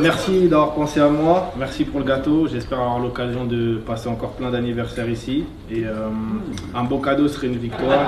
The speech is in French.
merci d'avoir pensé à moi, merci pour le gâteau. J'espère avoir l'occasion de passer encore plein d'anniversaires ici. Et un beau cadeau serait une victoire.